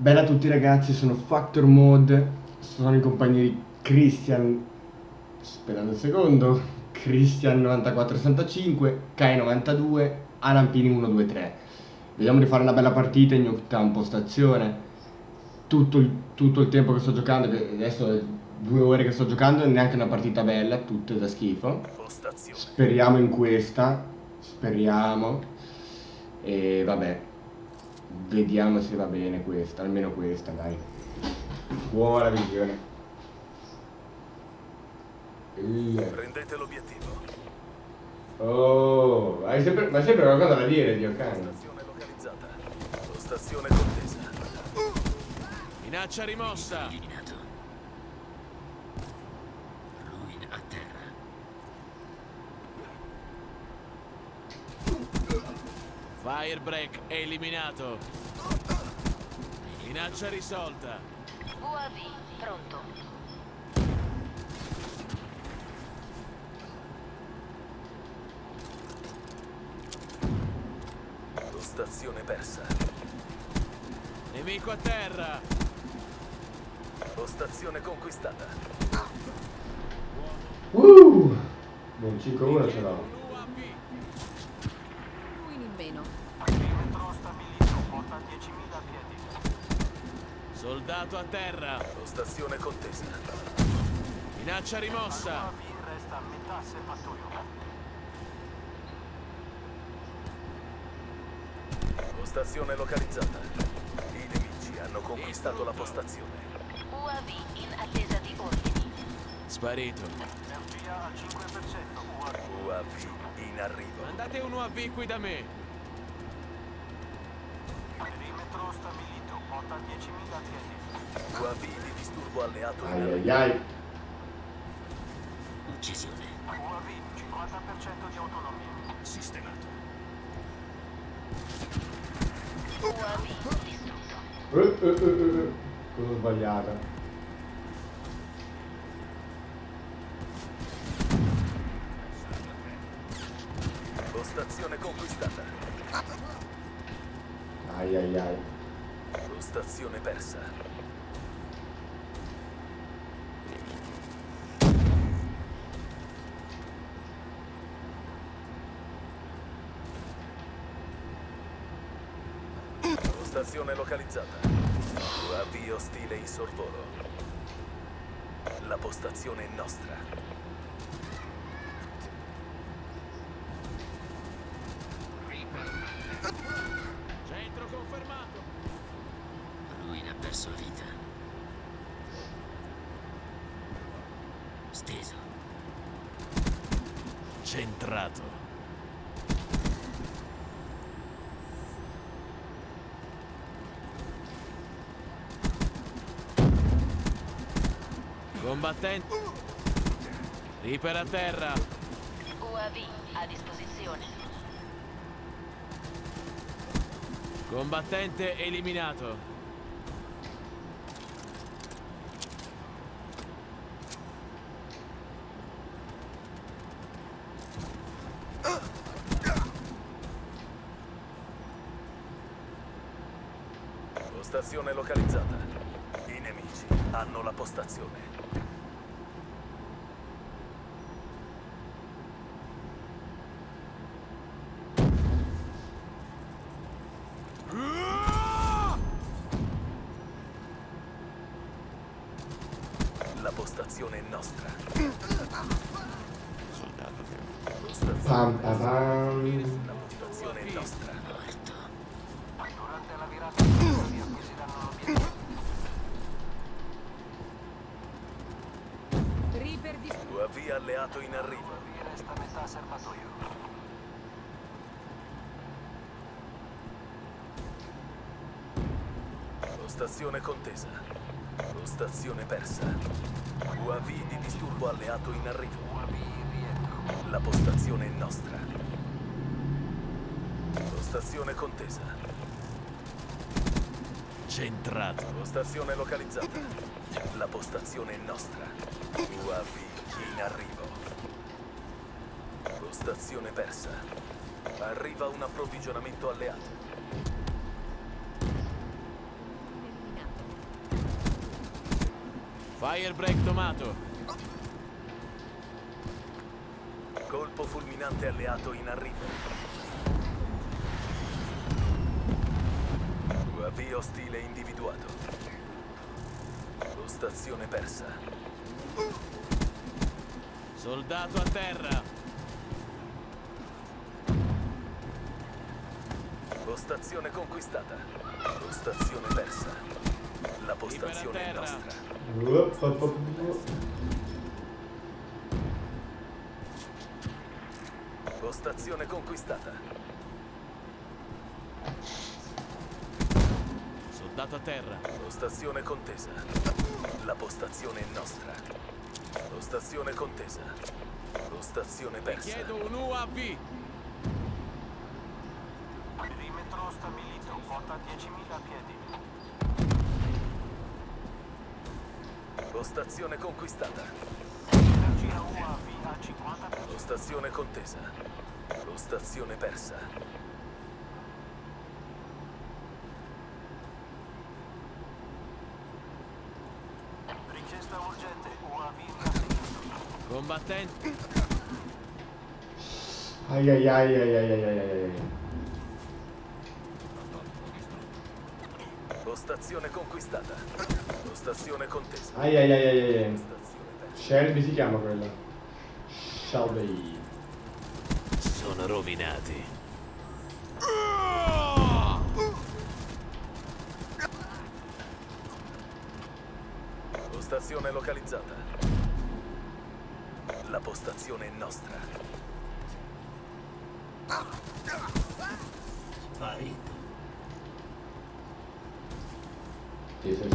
Bella a tutti ragazzi, sono Factor Mode, sono in compagnia di Christian, sperando un secondo, Christian 9465, Kai 92, Alampini 123. Vediamo di fare una bella partita in Nuketown postazione. Tutto il, tutto il tempo che sto giocando, adesso è due ore che sto giocando, neanche una partita bella, tutte da schifo. Speriamo in questa, speriamo. E vabbè, vediamo se va bene questa, almeno questa, dai. Buona visione. Prendete l'obiettivo. Oh, hai sempre, ma hai sempre qualcosa da dire, Dio cane. Stazione localizzata. Postazione contesa. Minaccia rimossa. Eliminato. Ruin a terra. Firebreak eliminato. Minaccia risolta. UAV pronto. Postazione persa. Nemico a terra. Postazione conquistata. Uh! Buon 5-1 ce l'ho. Soldato a terra. Postazione contesa. Minaccia rimossa. UAV resta a metà serbatoio. Postazione localizzata. I nemici hanno conquistato la postazione. UAV in attesa di ordini. Sparito. Energia al 5%. UAV. UAV in arrivo. Mandate un UAV qui da me. Perimetro stabilito, quota 10.000 piedi. UAV di disturbo alleato Ai ai ai. Uccisione. UAV 50% di autonomia. Sistemato. UAV distrutto. Eh, eh, eh, eh, eh. Cosa ho sbagliato? Postazione conquistata. Ai ai ai. Postazione persa. Postazione localizzata. UAV ostile in sorvolo. La postazione è nostra. La vita. Steso. Centrato. Combattente. Reaper a terra. UAV a disposizione. Combattente eliminato. Postazione localizzata. I nemici hanno la postazione. La postazione è nostra. Postazione, Pam pam pam. la postazione è nostra. Morto. Durante la virata i UAV acquisiranno l'obiettivo. Reaper UAV alleato in arrivo. Resta a metà serbatoio. Postazione contesa. Postazione persa. UAV di disturbo alleato in arrivo. UAV rientro. La postazione è nostra. Postazione contesa. Centrato. Postazione localizzata. La postazione è nostra. UAV in arrivo. Postazione persa. Arriva un approvvigionamento alleato. Firebreak domato. Colpo fulminante alleato in arrivo. UAV ostile individuato. Postazione persa. Soldato a terra. Postazione conquistata. Postazione persa. La postazione è nostra. Postazione conquistata. Soldato a terra. Postazione contesa. La postazione è nostra. Postazione contesa. Postazione persa. Chiedo un UAV. Perimetro stabilito, quota 10.000 piedi. Postazione conquistata. Energia UAV a 50%. Postazione contesa. Postazione persa. combattenti. Ai ai ai ai ai ai ai ai. Postazione conquistata. Postazione contesa. Ai ai ai ai ai. Shelby si chiama quella. Shelby. Sono rovinati. Postazione localizzata. La postazione è nostra. Sparito. Jesus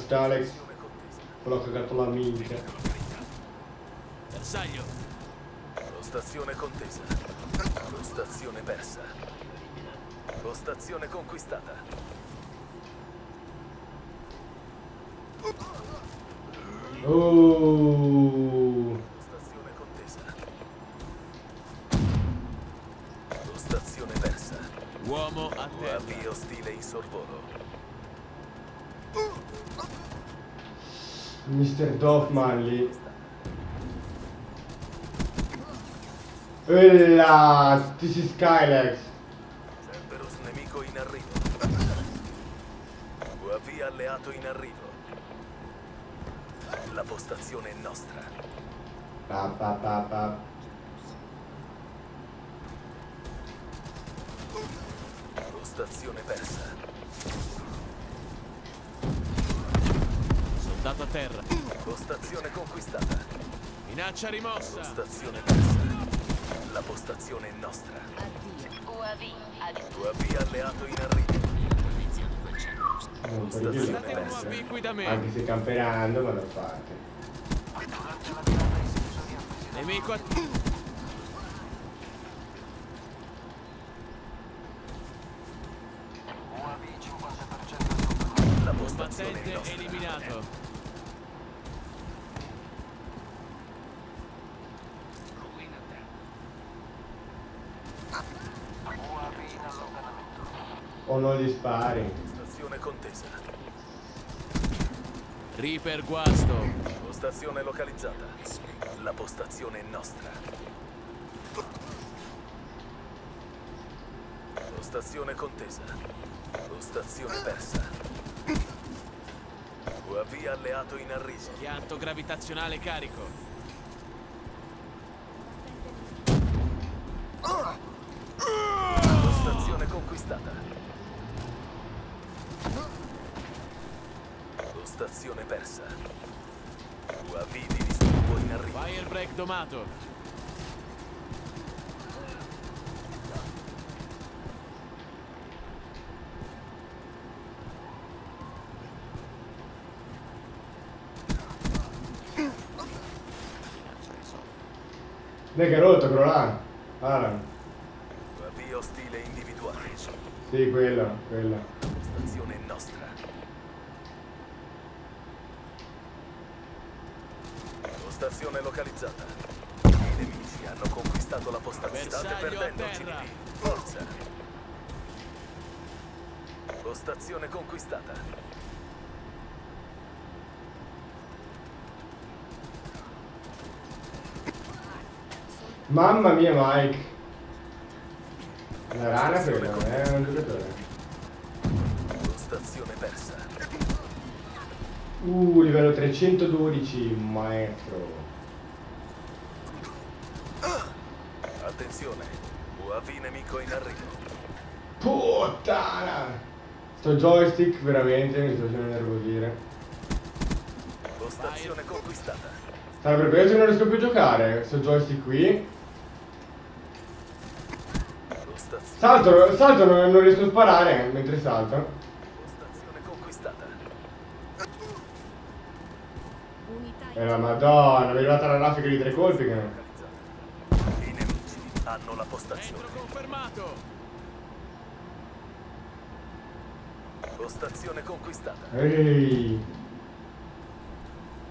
Stalex. Postazione contesa. Quello che ha cagato la minchia. Bersaglio. Postazione contesa. Postazione persa. Postazione conquistata. Oh. Sorvolo. Mr. Doffman lì. Ella, this is Skylex. Cerberus nemico in arrivo. UAV alleato in arrivo. La postazione è nostra. Pa, pa, pa, Stazione persa. Soldato a terra. Ecco, postazione conquistata. Minaccia rimossa. Stazione persa. La postazione è nostra. Addio. UAV. Addio. UAV alleato in arrivo. Postazione persa. Anche se camperando, ma lo parte. Nemico attivo. Allontanamento. O non gli spari. Postazione contesa. Reaper guasto. Postazione localizzata. La postazione è nostra. Postazione contesa. Postazione persa. UAV alleato in arrivo. Pianto gravitazionale carico. Postazione conquistata. Postazione persa. UAV di disturbo in arrivo. Firebreak domato. Dai che è rotto quello là. Ah, UAV ostile individuato. sì, quello, quello. La postazione è nostra. Postazione localizzata. I nemici hanno conquistato la postazione. State perdendo. CDP. Forza. Postazione conquistata. Mamma mia Mike. La rana non è un giocatore. Postazione persa. Uh, livello 312, maestro. Attenzione. UAV nemico in arrivo. Puttana! Sto joystick veramente mi sto facendo nervosire. Postazione conquistata. Stava per questo che non riesco più a giocare. Sto joystick qui. Salto, salto, non, non riesco a sparare mentre salto. postazione conquistata. E la madonna, mi è arrivata la raffica di tre colpi che... I nemici hanno la postazione. Entro confermato. Postazione conquistata. Ehi!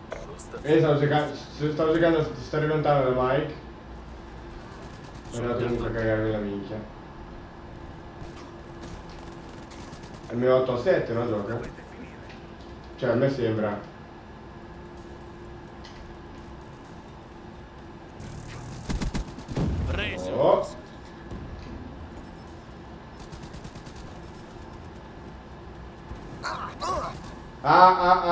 Postazione Eh, stavo giocando, stavo giocando a stare lontano da Mike. Sono andato comunque a cagare la minchia. M87 la gioca? Cioè a me sembra. Preso. Oh. Ah ah, ah.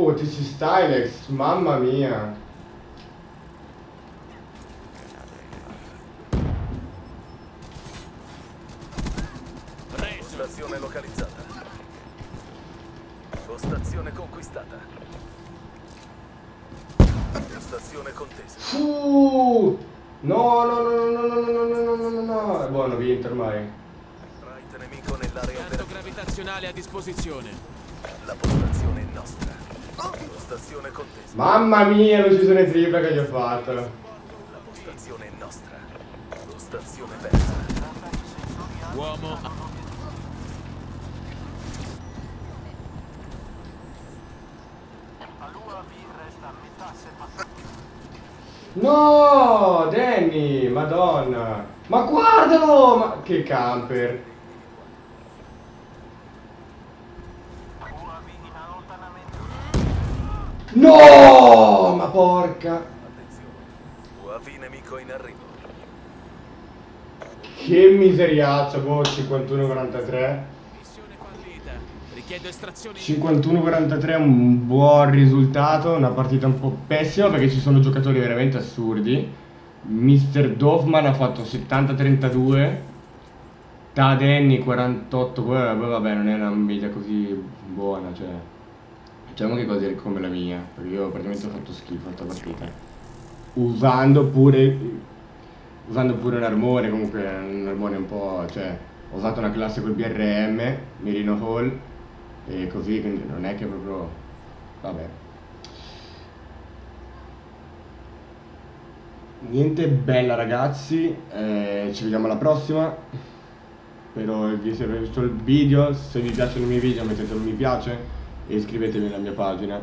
Oh, TC Stylex, mamma mia! Postazione localizzata. Postazione conquistata. Postazione contesa. Uh! No, no, no, no, no, no, no, no, no, no, no, è buono, vinto ormai. Nemico nell'area Canto operativa. gravitazionale a disposizione. La postazione è nostra. Mamma mia, l'uccisione tripla che gli ho fatto. La postazione è nostra. Postazione persa. Uomo. No, Danny, madonna. Ma guardalo, ma che camper. UAV in allontanamento. No, ma porca. Attenzione. UAV nemico in arrivo. Che miseriaccia, boh, 51-43. Missione fallita. Richiedo estrazioni... 51-43 è un buon risultato, una partita un po' pessima perché ci sono giocatori veramente assurdi. Mr. Doffman ha fatto 70-32, Tad Henny 48, poi vabbè, vabbè, non è una media così buona, cioè. Diciamo che cose come la mia, perché io praticamente ho fatto schifo questa partita. Usando pure usando pure un armone, comunque un armone un po', cioè, ho usato una classe col BRM, Mirino Hall, e così, quindi non è che proprio, vabbè. Niente, bella ragazzi, eh, ci vediamo alla prossima. Spero vi sia piaciuto il video, se vi piacciono i miei video mettete un mi piace e iscrivetevi alla mia pagina.